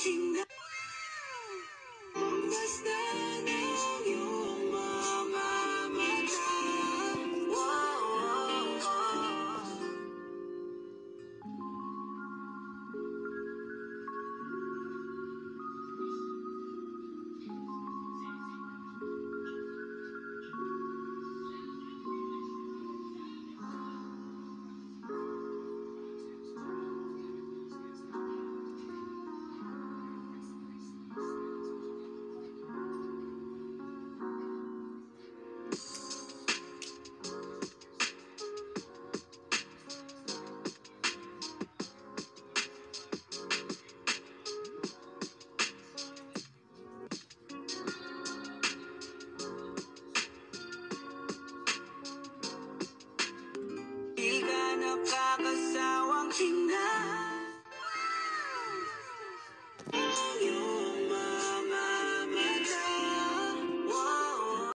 King.